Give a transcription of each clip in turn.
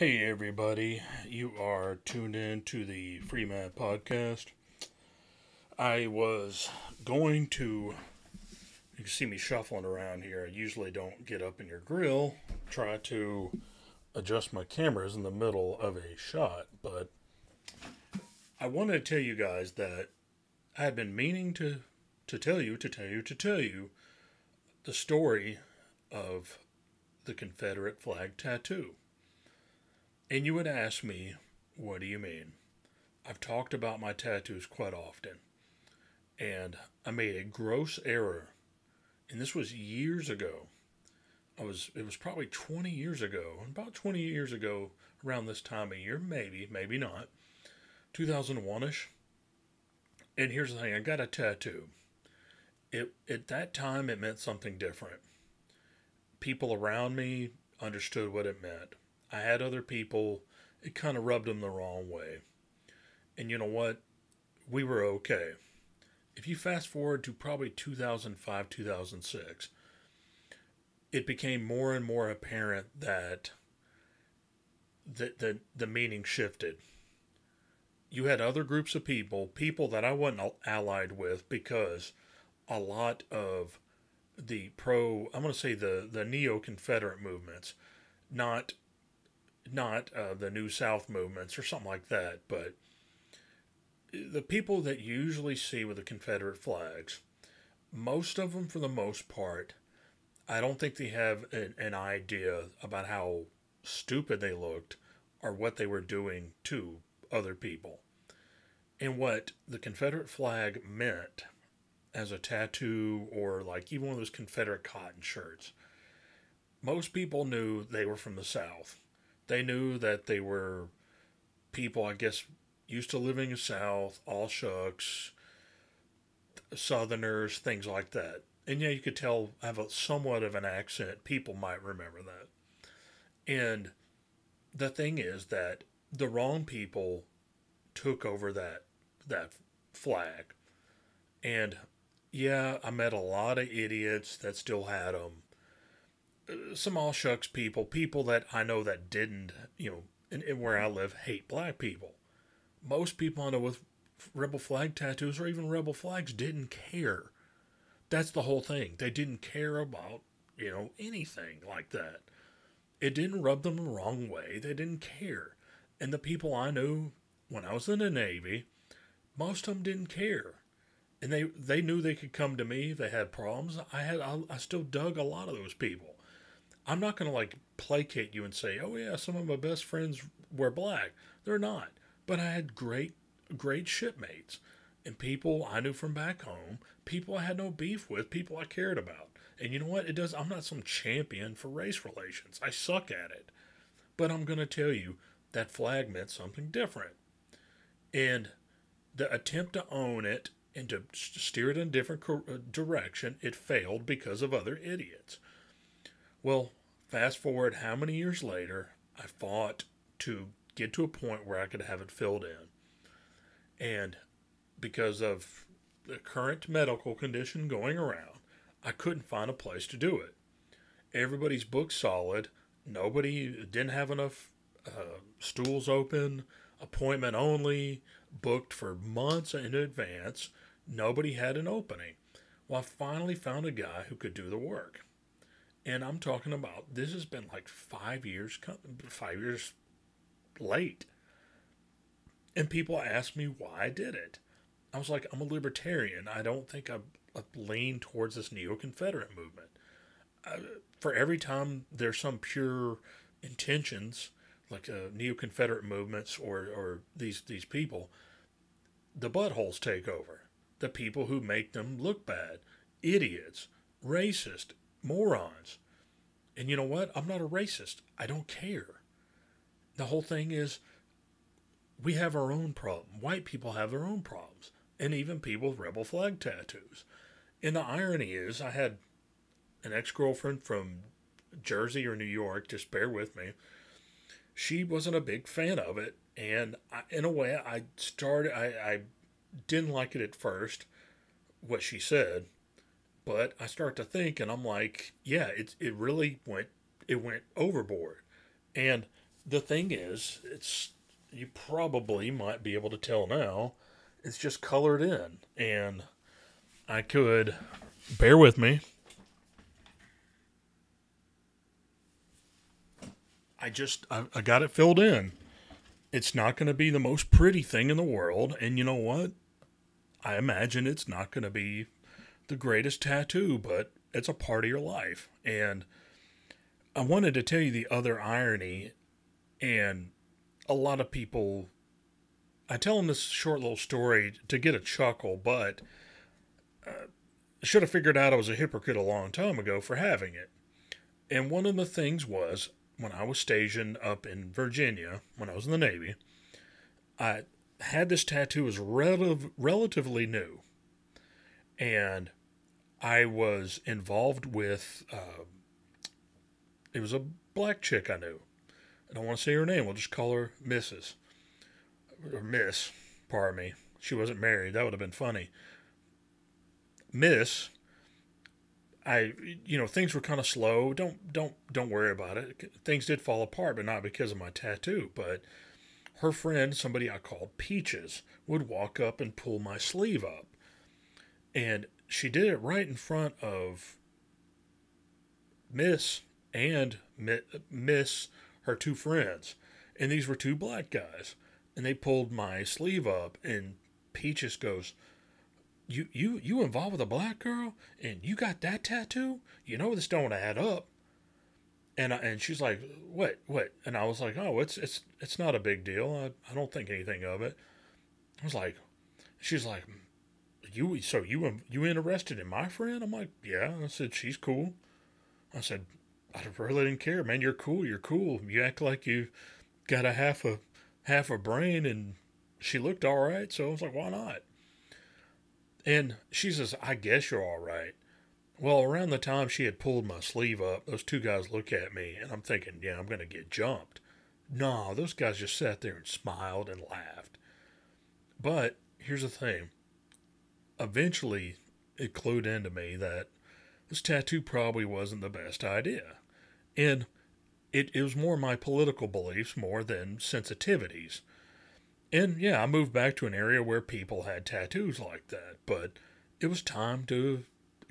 Hey everybody, you are tuned in to the Free Matt podcast. I was going to you can see me shuffling around here. I usually don't get up in your grill, try to adjust my cameras in the middle of a shot, but I wanted to tell you guys that I had been meaning to to tell you, to tell you, to tell you the story of the Confederate flag tattoo. And you would ask me, what do you mean? I've talked about my tattoos quite often. And I made a gross error. And this was years ago. I was it was probably 20 years ago. About 20 years ago around this time of year, maybe, maybe not. 2001ish. And here's the thing, I got a tattoo. It at that time it meant something different. People around me understood what it meant I had other people, it kind of rubbed them the wrong way. And you know what? We were okay. If you fast forward to probably 2005, 2006, it became more and more apparent that the, the, the meaning shifted. You had other groups of people, people that I wasn't allied with because a lot of the pro, I'm going to say the, the neo Confederate movements, not not uh, the New South movements or something like that, but the people that you usually see with the Confederate flags, most of them, for the most part, I don't think they have an, an idea about how stupid they looked or what they were doing to other people. And what the Confederate flag meant as a tattoo or like even one of those Confederate cotton shirts, most people knew they were from the South they knew that they were people, I guess, used to living in South, all shucks, Southerners, things like that. And yeah, you could tell I have a somewhat of an accent. People might remember that. And the thing is that the wrong people took over that that flag. And yeah, I met a lot of idiots that still had them some all shucks people, people that I know that didn't, you know, in, where I live, hate black people. Most people I know with rebel flag tattoos or even rebel flags didn't care. That's the whole thing. They didn't care about, you know, anything like that. It didn't rub them the wrong way. They didn't care. And the people I knew when I was in the Navy, most of them didn't care. And they, they knew they could come to me. if They had problems. I had I, I still dug a lot of those people. I'm not going to like placate you and say, oh, yeah, some of my best friends were black. They're not. But I had great, great shipmates and people I knew from back home, people I had no beef with, people I cared about. And you know what? It does. I'm not some champion for race relations. I suck at it. But I'm going to tell you that flag meant something different. And the attempt to own it and to steer it in a different uh, direction, it failed because of other idiots. Well, fast forward how many years later, I fought to get to a point where I could have it filled in. And because of the current medical condition going around, I couldn't find a place to do it. Everybody's booked solid. Nobody didn't have enough uh, stools open, appointment only, booked for months in advance. Nobody had an opening. Well, I finally found a guy who could do the work. And I'm talking about this has been like five years, five years late. And people ask me why I did it. I was like, I'm a libertarian. I don't think I, I lean towards this neo Confederate movement. For every time there's some pure intentions, like uh, neo Confederate movements or, or these, these people, the buttholes take over. The people who make them look bad, idiots, racist, morons. And you know what? I'm not a racist. I don't care. The whole thing is we have our own problem. White people have their own problems. And even people with rebel flag tattoos. And the irony is, I had an ex girlfriend from Jersey or New York, just bear with me. She wasn't a big fan of it. And I, in a way, I started, I, I didn't like it at first, what she said. But I start to think, and I'm like, yeah, it it really went it went overboard, and the thing is, it's you probably might be able to tell now. It's just colored in, and I could bear with me. I just I, I got it filled in. It's not going to be the most pretty thing in the world, and you know what? I imagine it's not going to be the greatest tattoo, but it's a part of your life. And I wanted to tell you the other irony, and a lot of people. I tell them this short little story to get a chuckle, but uh, I should have figured out I was a hypocrite a long time ago for having it. And one of the things was when I was stationed up in Virginia, when I was in the Navy, I had this tattoo was relative, relatively new. And I was involved with, uh, it was a black chick I knew. I don't want to say her name. We'll just call her Mrs. Or Miss, pardon me. She wasn't married. That would have been funny. Miss I you know things were kind of slow. Don't don't don't worry about it. Things did fall apart, but not because of my tattoo. But her friend, somebody I called Peaches, would walk up and pull my sleeve up, and she did it right in front of Miss and Miss her two friends, and these were two black guys, and they pulled my sleeve up, and Peaches goes you you you involved with a black girl and you got that tattoo? You know this don't add up. And I, and she's like, what what? And I was like, oh, it's it's it's not a big deal. I, I don't think anything of it. I was like, she's like, you so you you interested in my friend? I'm like, yeah. I said she's cool. I said, I really didn't care, man. You're cool. You're cool. You act like you got a half a half a brain, and she looked all right. So I was like, why not? And she says, I guess you're all right. Well, around the time she had pulled my sleeve up, those two guys look at me, and I'm thinking, yeah, I'm to get jumped. No, those guys just sat there and smiled and laughed. But here's the thing eventually, it clued into me that this tattoo probably wasn't the best idea. And it, it was more my political beliefs more than sensitivities. And yeah, I moved back to an area where people had tattoos like that, but it was time to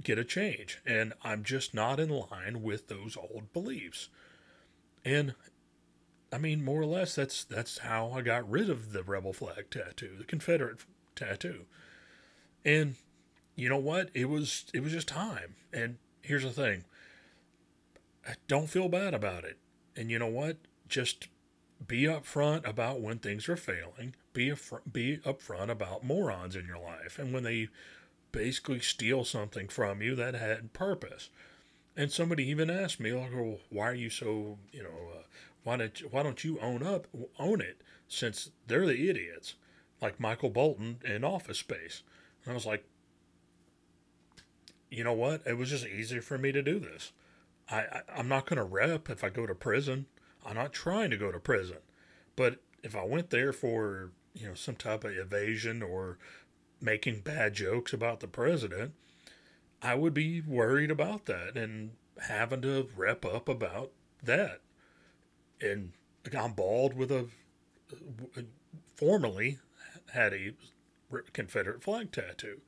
get a change. And I'm just not in line with those old beliefs. And I mean, more or less, that's that's how I got rid of the rebel flag tattoo, the Confederate tattoo. And you know what? It was it was just time. And here's the thing. I don't feel bad about it. And you know what? Just be upfront about when things are failing. Be be upfront about morons in your life, and when they basically steal something from you that had purpose. And somebody even asked me, like, well, why are you so, you know, uh, why don't why don't you own up, own it, since they're the idiots, like Michael Bolton in Office Space. I was like, you know what? It was just easier for me to do this. I, I I'm not going to rep if I go to prison. I'm not trying to go to prison. But if I went there for, you know, some type of evasion or making bad jokes about the president, I would be worried about that and having to rep up about that. And I'm bald with a, formerly had a Confederate flag tattoo.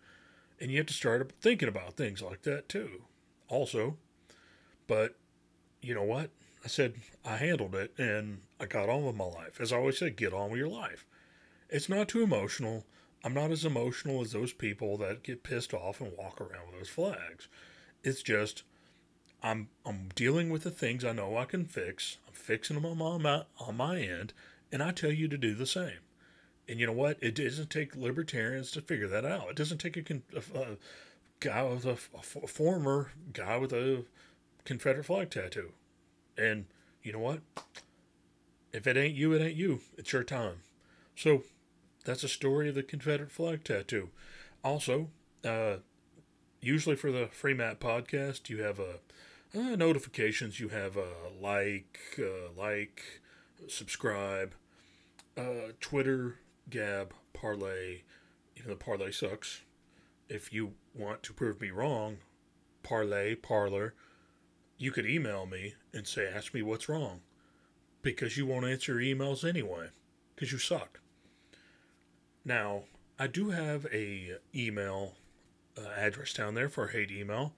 And you have to start thinking about things like that too, also. But you know what? I said, I handled it and I got on with my life. As I always say, get on with your life. It's not too emotional. I'm not as emotional as those people that get pissed off and walk around with those flags. It's just I'm I'm dealing with the things I know I can fix. I'm fixing them on my on my end, and I tell you to do the same. And you know what? It doesn't take libertarians to figure that out. It doesn't take a, a, a guy with a, a former guy with a Confederate flag tattoo. And you know what? If it ain't you, it ain't you. It's your time. So that's a story of the Confederate flag tattoo. Also, uh, usually for the Free Matt podcast, you have a uh, notifications. You have a like, uh, like, subscribe, uh, Twitter, Gab, Parler. Know the Parler sucks. If you want to prove me wrong, Parler, parlor, you could email me and say, ask me what's wrong. because you won't answer emails anyway because you suck. Now, I do have a email uh, address down there for hate email.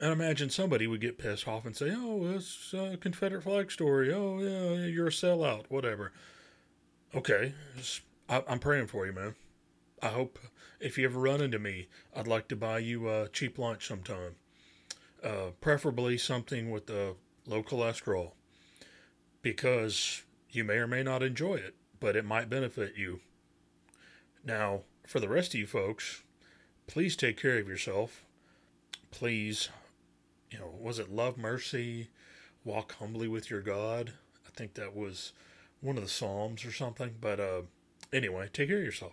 And imagine somebody would get pissed off and say, "Oh, it's a Confederate flag story. Oh, yeah, you're a sellout. Whatever." Okay, I, am praying for you, man. I hope if you ever run into me, I'd like to buy you a cheap lunch sometime. Uh, preferably something with a low cholesterol, because you may or may not enjoy it, but it might benefit you. Now, for the rest of you folks, please take care of yourself. Please, you know, was it love mercy, walk humbly with your God? I think that was one of the Psalms or something. But uh, anyway, take care of yourself.